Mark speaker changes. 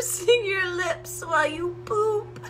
Speaker 1: pursing your lips while you poop.